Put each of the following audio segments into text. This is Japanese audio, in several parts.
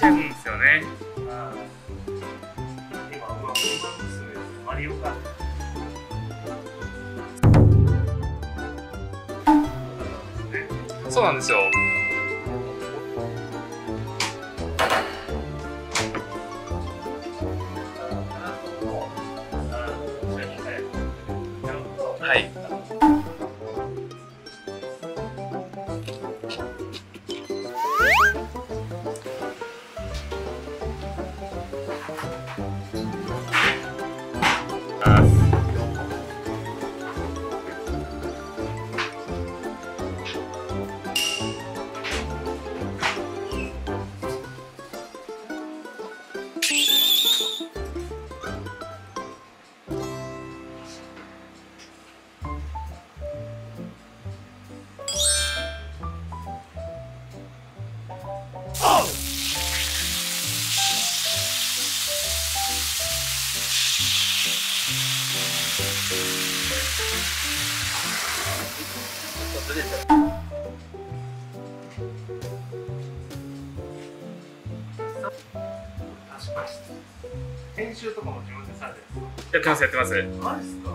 ちゃうんですよね。あー今うまくするマリオカートそうなんですよ。Uh. あ編集とかも自分でされてるんですやってますやってますか？マジっすか。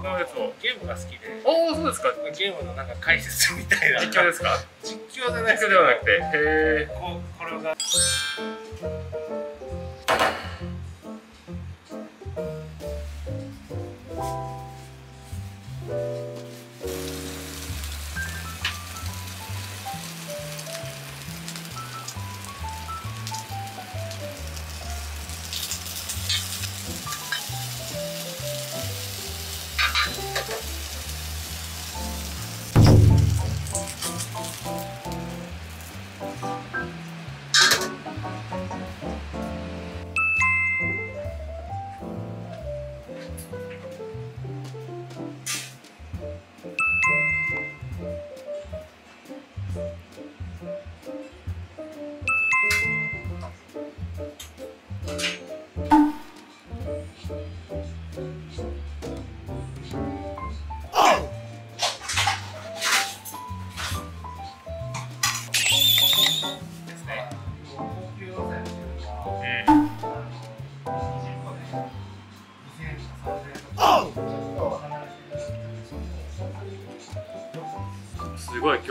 ゲームが好きでおおそうですか。ゲームのなんか解説みたいな。実況ですか？実況じゃない実況ではなくて。へえこうこれが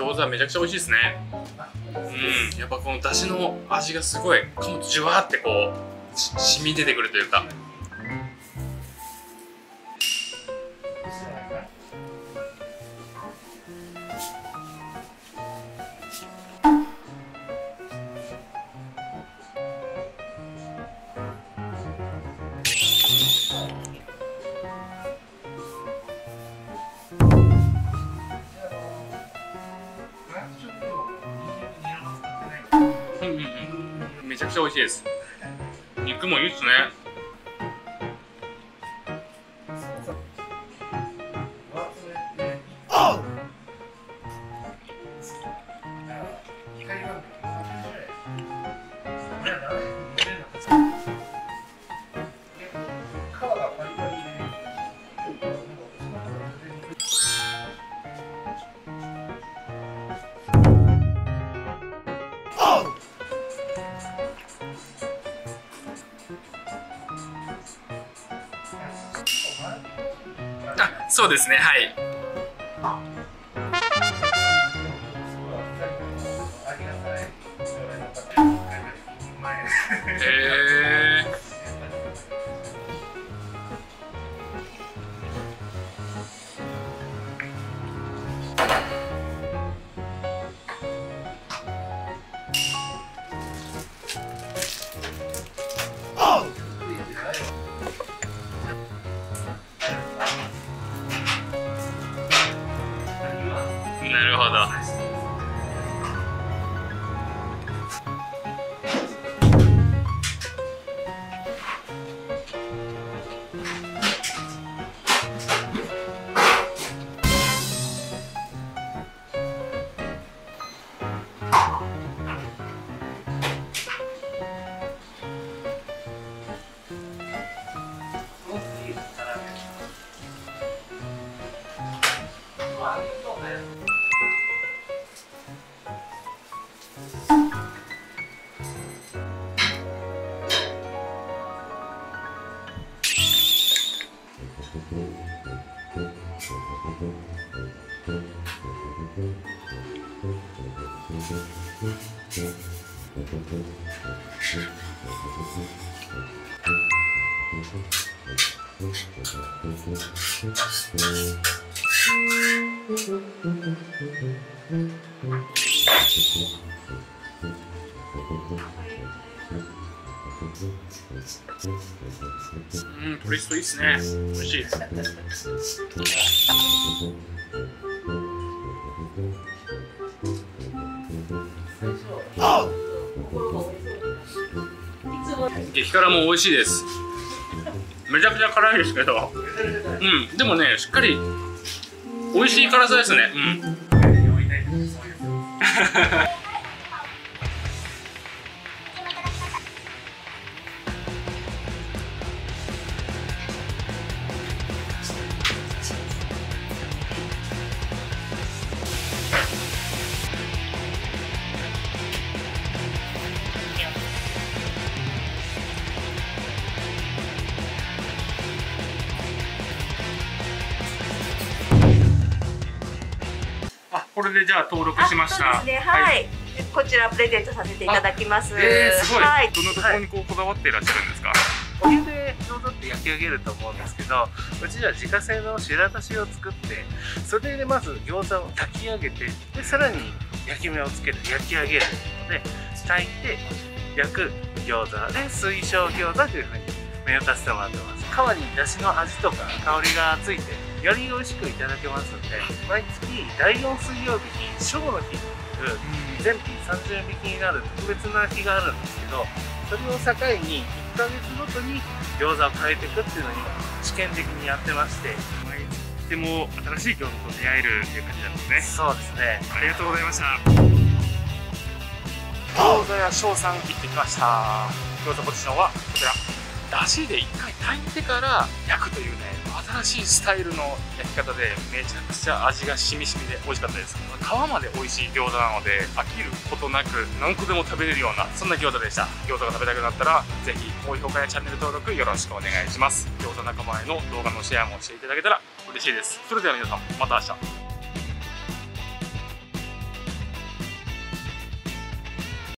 餃子めちゃくちゃ美味しいですね。うん。やっぱこの出汁の味がすごい。噛むとじゅわってこうし染み出てくるというか。くちゃ美味しいです。肉もいいっすね。あそうですねはい。なるほど。うんトリストいいっすね。美味しい。激辛も美味しいです。めちゃくちゃ辛いですけど。うん。でもねしっかり美味しい辛さですね。うん。これでじゃあ登録しました。そうですね、はい、こちらプレゼントさせていただきます。えー、すごい、はい、どんなところにこうこだわっていらっしゃるんですか、お湯でちょうどって焼き上げると思うんですけどうちでは自家製の白だしを作ってそれでまず餃子を炊き上げてでさらに焼き目をつける焼き上げるので炊いて焼く餃子で水晶餃子というふうに目立たせてもらってます。皮にだしの味とか香りがついてより美味しくいただけますので毎月第4水曜日に正の日という全品30円引きになる特別な日があるんですけどそれを境に1ヶ月ごとに餃子を変えていくっていうのを今試験的にやってまして。毎日でも新しい餃子と出会えるっていう感じなんですね。そうですね。ありがとうございました。餃子屋翔さん行ってきました。餃子ポジションはこちら。だしで一回炊いてから焼くというね新しいスタイルの焼き方でめちゃくちゃ味がしみしみで美味しかったです。皮まで美味しい餃子なので飽きることなく何個でも食べれるようなそんな餃子でした。餃子が食べたくなったらぜひ高評価やチャンネル登録よろしくお願いします。餃子仲間への動画のシェアもしていただけたら嬉しいです。それでは皆さんまた明日。